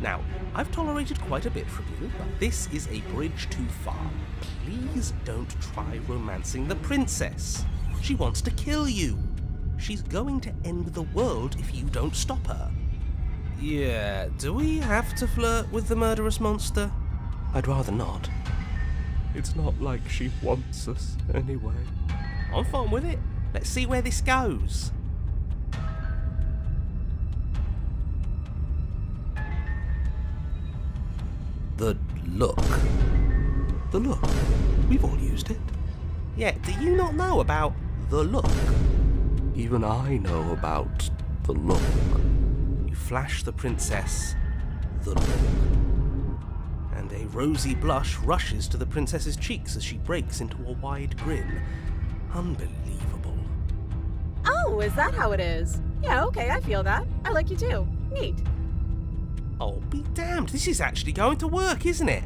Now, I've tolerated quite a bit from you, but this is a bridge too far. Please don't try romancing the princess. She wants to kill you. She's going to end the world if you don't stop her. Yeah, do we have to flirt with the murderous monster? I'd rather not. It's not like she wants us anyway. I'm fine with it. Let's see where this goes. The look. The look. We've all used it. Yeah, do you not know about the look? Even I know about the look. You flash the princess the look. And a rosy blush rushes to the princess's cheeks as she breaks into a wide grin. Unbelievable. Oh, is that how it is? Yeah, okay, I feel that. I like you too. Neat. Oh, be damned, this is actually going to work, isn't it?